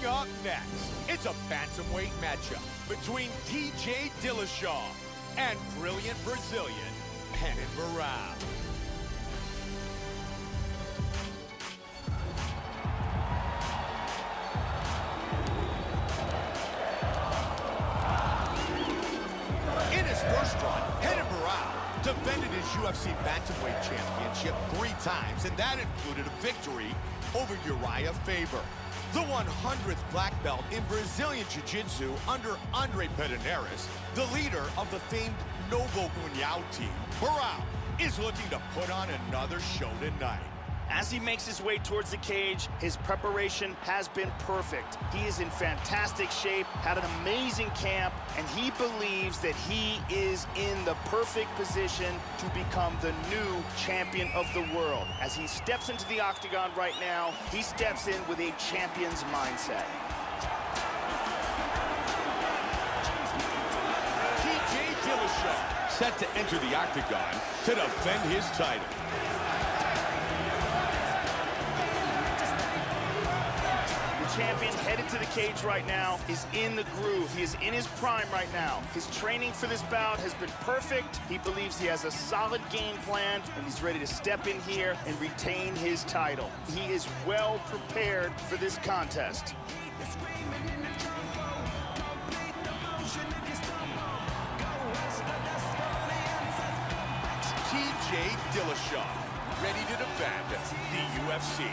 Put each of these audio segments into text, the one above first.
Coming up next, it's a bantamweight matchup between TJ Dillashaw and brilliant Brazilian Renan Barão. In his first run, Renan Barão defended his UFC Bantamweight Championship three times, and that included a victory over Urijah Faber. The 100th black belt in Brazilian Jiu-Jitsu under Andre Pederneiras, the leader of the famed Nova União team. Barão is looking to put on another show tonight. As he makes his way towards the cage, his preparation has been perfect. He is in fantastic shape, had an amazing camp, and he believes that he is in the perfect position to become the new champion of the world. As he steps into the octagon right now, he steps in with a champion's mindset. TJ Dillashaw set to enter the octagon to defend his title. Champion headed to the cage right now is in the groove. He is in his prime right now. His training for this bout has been perfect. He believes he has a solid game plan, and he's ready to step in here and retain his title. He is well prepared for this contest. TJ Dillashaw, ready to defend the UFC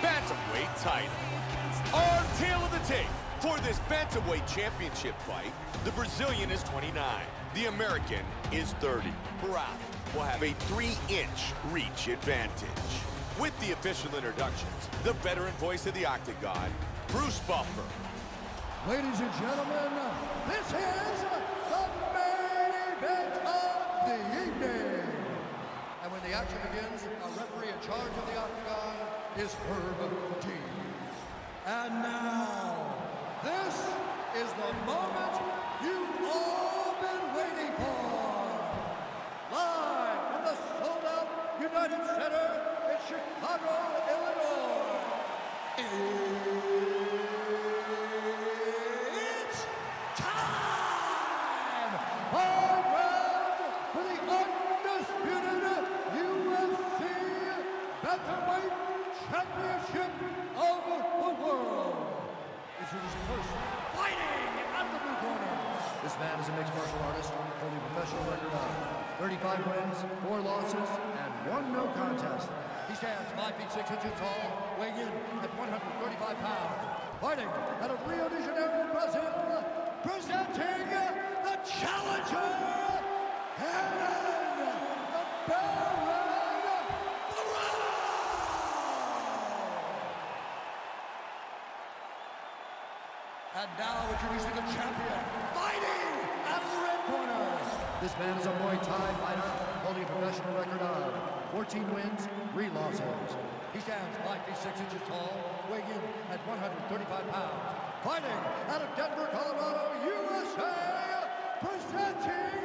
Bantamweight title. Our tail of the tape for this Bantamweight Championship fight, the Brazilian is 29, the American is 30. Barão will have a three-inch reach advantage. With the official introductions, the veteran voice of the Octagon, Bruce Buffer. Ladies and gentlemen, this is the main event of the evening. And when the action begins, our referee in charge of the octagon is Herb Dean. And now, this is the moment you've all been waiting for. Live from the sold-out United Center in Chicago, Illinois. It's time! Five rounds for the undisputed UFC Bantamweight Championship of the World. This is his first fighting at the blue corner. This man is a mixed martial artist holding a professional record of 35 wins, 4 losses, and 1 no contest. He stands 5 feet 6 inches tall, weighing in at 135 pounds. Fighting out of Rio de Janeiro, Brazil, presenting the challenger, Renan the And now introducing the champion, fighting of the red corner. This man is a Muay Thai fighter holding a professional record of 14 wins, 3 losses. Stands 5 feet 6 inches tall, weighing in at 135 pounds. Fighting out of Denver, Colorado, USA, presenting,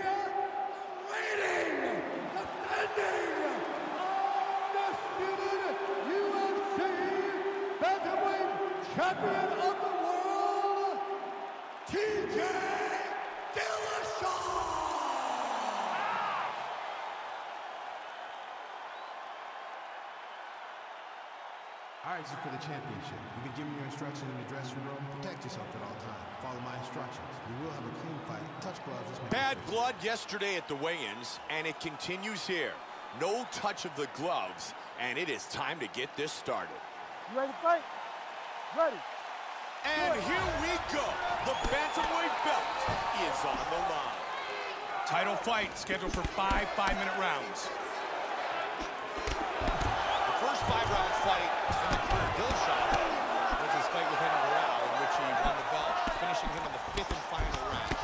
defending, undisputed UFC Bantamweight Champion of the World, TJ Dillashaw! All right, this is for the championship. You've been giving your instructions in the dressing room. Protect yourself at all times. Follow my instructions. You will have a clean fight. Touch gloves. Bad blood yesterday at the weigh-ins, and it continues here. No touch of the gloves, and it is time to get this started. You ready to fight? Ready. And here we go. The Bantamweight belt is on the line. Title fight scheduled for five five-minute rounds. The first five-round fight in the career of Dillashaw was his fight with Renan Barão, in which he won the belt, finishing him in the fifth and final round.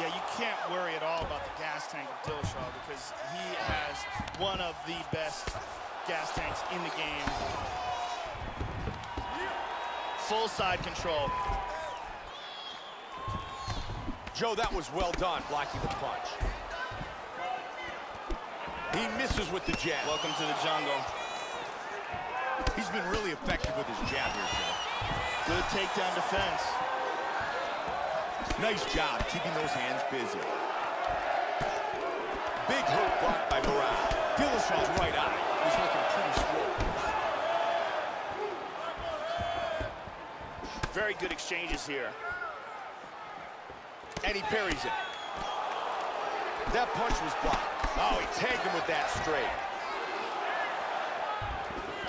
Yeah, you can't worry at all about the gas tank of Dillashaw because he has one of the best gas tanks in the game. Full side control. Joe, that was well done, blocking the punch. He misses with the jab. Welcome to the jungle. He's been really effective with his jab here, Joe. Good takedown defense. Nice job keeping those hands busy. Big hook blocked by Barao. Dillashaw's right eye is looking pretty swollen. Very good exchanges here. And he parries it. That punch was blocked. Oh, he tagged him with that straight.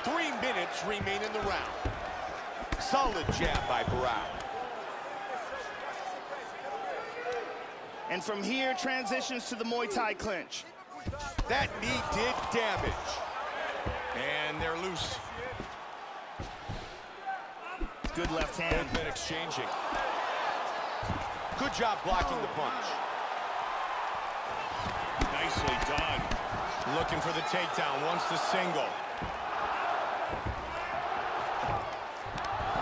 Three minutes remain in the round. Solid jab by Barao. And from here, transitions to the Muay Thai clinch. That knee did damage. And they're loose. Good left hand. Men exchanging. Good job blocking the punch. Nicely done. Looking for the takedown. Wants the single.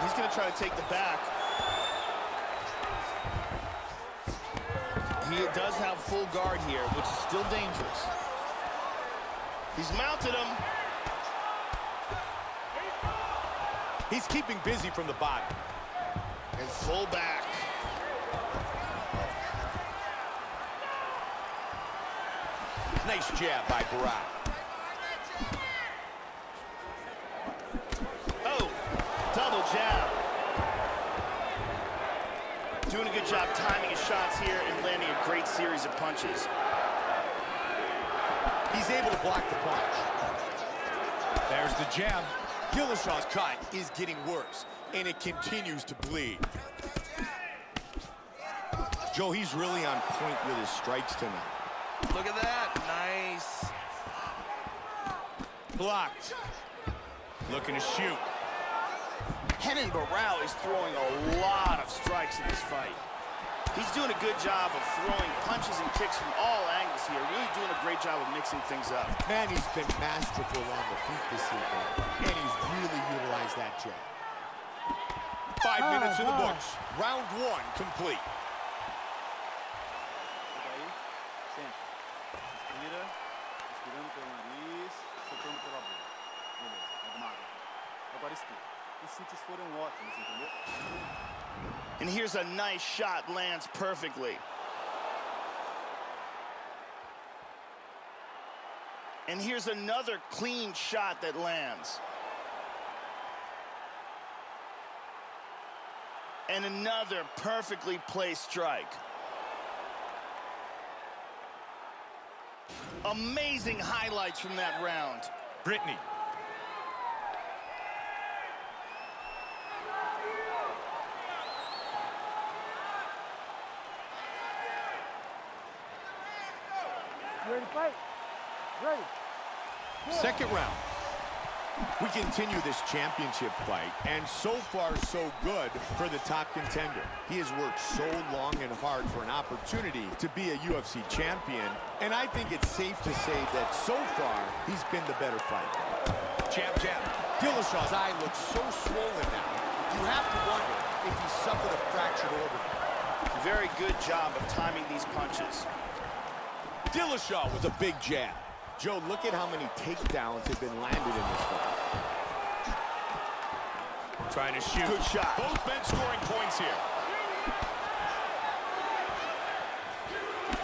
He's going to try to take the back. He does have full guard here, which is still dangerous. He's mounted him. He's keeping busy from the bottom. And full back. Nice jab by Barao. Oh, double jab. Doing a good job timing his shots here and landing a great series of punches. He's able to block the punch. There's the jab. Dillashaw's cut is getting worse, and it continues to bleed. Joe, he's really on point with his strikes tonight. Look at that. Nice. Blocked. Looking to shoot. Renan Barao is throwing a lot of strikes in this fight. He's doing a good job of throwing punches and kicks from all angles here. Really doing a great job of mixing things up. Man, he's been masterful on the feet this evening, and he's really utilized that jab. Five Ah, minutes in the books. Round one complete. Daí, sempre. Respira, respirando pelo nariz, soltando pela boca. Beleza, é magro. Agora espira. Os chutes foram ótimos, entendeu? And here's a nice shot, lands perfectly. And here's another clean shot that lands. And another perfectly placed strike. Amazing highlights from that round. Brittany. Ready to fight? Ready. Second round. We continue this championship fight, and so far, so good for the top contender. He has worked so long and hard for an opportunity to be a UFC champion, and I think it's safe to say that so far, he's been the better fighter. Jab, jab. Dillashaw's eye looks so swollen now. You have to wonder if he suffered a fractured orbital. Very good job of timing these punches. Dillashaw with a big jab. Joe, look at how many takedowns have been landed in this fight. Trying to shoot. Good shot. Both men scoring points here.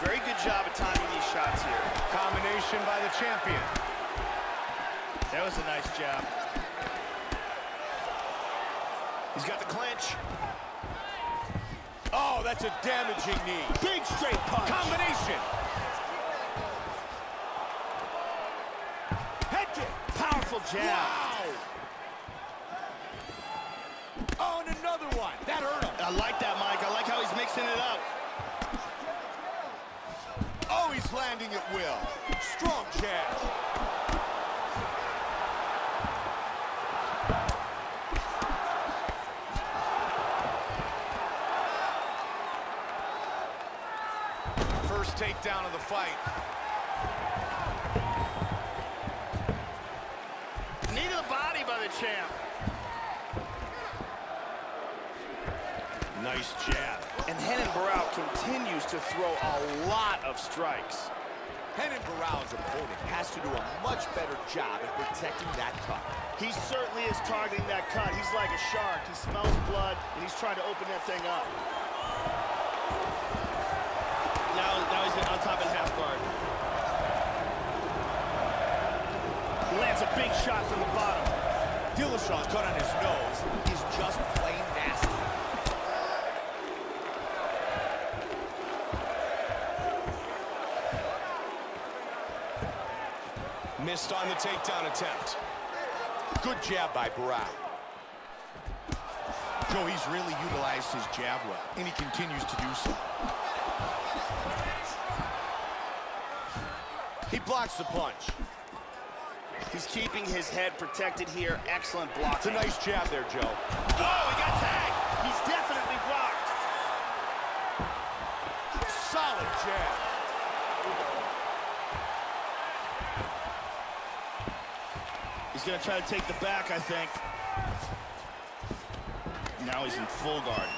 Very good job of timing these shots here. Combination by the champion. That was a nice jab. He's got the clinch. Oh, that's a damaging knee. Big straight punch. Combination. Head kick. Powerful jab. Wow. Oh, and another one. That hurt him. I like that, Mike. I like how he's mixing it up. Oh, he's landing at will. Strong jab. First takedown of the fight. The body by the champ. Nice jab. And Renan Barao continues to throw a lot of strikes. Renan Barão's opponent has to do a much better job at protecting that cut. He certainly is targeting that cut. He's like a shark. He smells blood, and he's trying to open that thing up. Now, now he's on top in half guard. He lands a big shot from the bottom. Dillashaw's cut on his nose is just plain nasty. Missed on the takedown attempt. Good jab by Barão. Joe, he's really utilized his jab well, and he continues to do so. He blocks the punch. He's keeping his head protected here. Excellent block. It's a nice jab there, Joe. Oh, he got tagged. He's definitely blocked. Solid jab. He's going to try to take the back, I think. Now he's in full guard.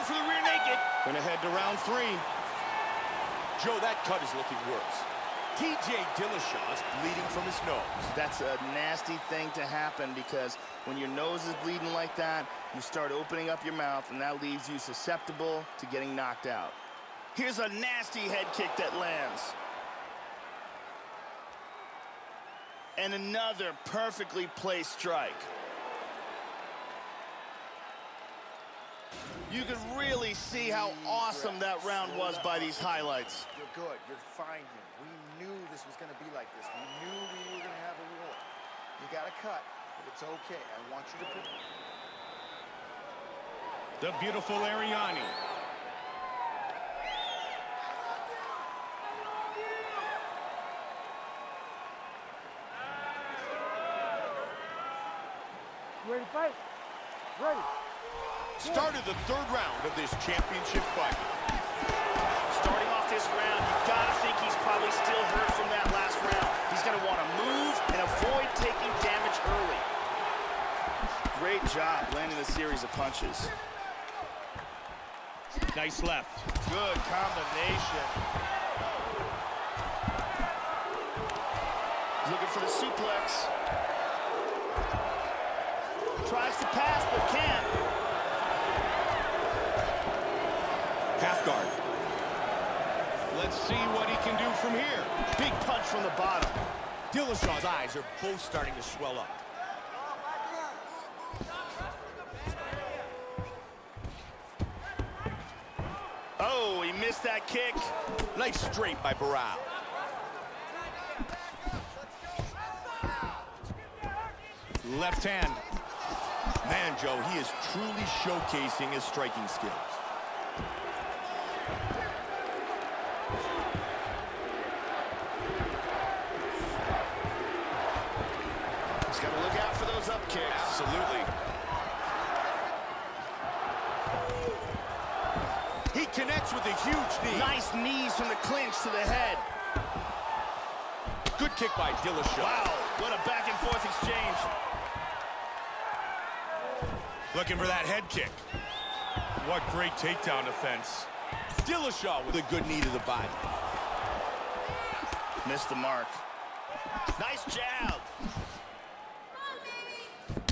Going for the rear naked. Gonna head to round three. Joe, that cut is looking worse. TJ Dillashaw's bleeding from his nose. That's a nasty thing to happen because when your nose is bleeding like that, you start opening up your mouth, and that leaves you susceptible to getting knocked out. Here's a nasty head kick that lands. And another perfectly placed strike. You can really see how awesome that round was by these highlights. You're good. You're fine here. We knew this was going to be like this. We knew we were going to have a war. You got to cut, but it's okay. I want you to put... The beautiful Ariani. Ready to fight? Ready. Started the third round of this championship fight. Starting off this round, you gotta think he's probably still hurt from that last round. He's gonna wanna move and avoid taking damage early. Great job landing a series of punches. Nice left. Good combination. Looking for the suplex. Tries to pass, but can't. Guard. Let's see what he can do from here. Big punch from the bottom. Dillashaw's eyes are both starting to swell up. Oh, he missed that kick. Nice straight by Barão. Left hand. Man, Joe, he is truly showcasing his striking skills. With a huge knee. Nice knees from the clinch to the head. Good kick by Dillashaw. Wow, what a back and forth exchange. Looking for that head kick. What great takedown defense. Dillashaw with a good knee to the body. Missed the mark. Nice jab.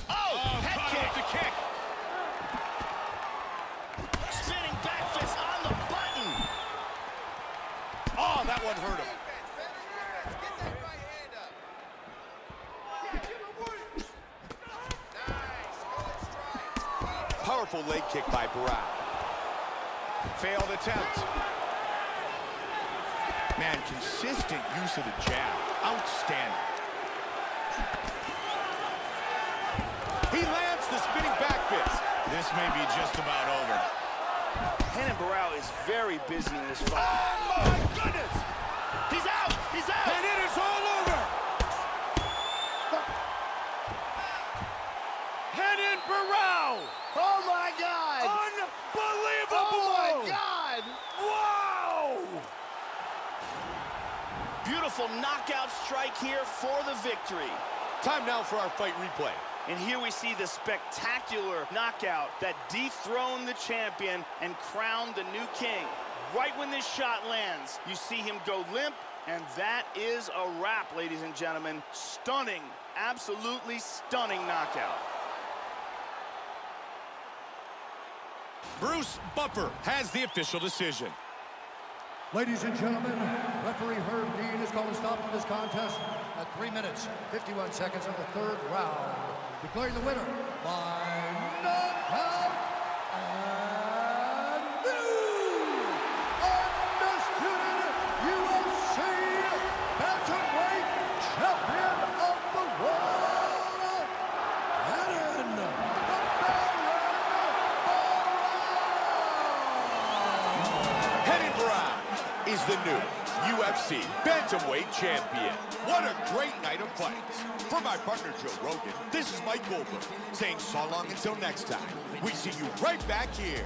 Oh, Oh, head caught kick. with the kick. Spinning back fist on the button. Oh, that one hurt him. Powerful leg kick by Barão. Failed attempt. Man, consistent use of the jab. Outstanding. He lands the spinning back fist. This may be just about over. Renan Barão is very busy in this fight. Oh, my goodness! He's out! And it is all over! Renan Barão! Oh, my God! Unbelievable! Oh, my God! Wow! Beautiful knockout strike here for the victory. Time now for our fight replay. And here we see the spectacular knockout that dethroned the champion and crowned the new king. Right when this shot lands, you see him go limp, and that is a wrap, ladies and gentlemen. Stunning, absolutely stunning knockout. Bruce Buffer has the official decision. Ladies and gentlemen, referee Herb Dean has called a stop to this contest at 3 minutes, 51 seconds of the third round, declaring the winner by the new UFC Bantamweight Champion. What a great night of fights. For my partner Joe Rogan, this is Mike Goldberg saying so long until next time. We see you right back here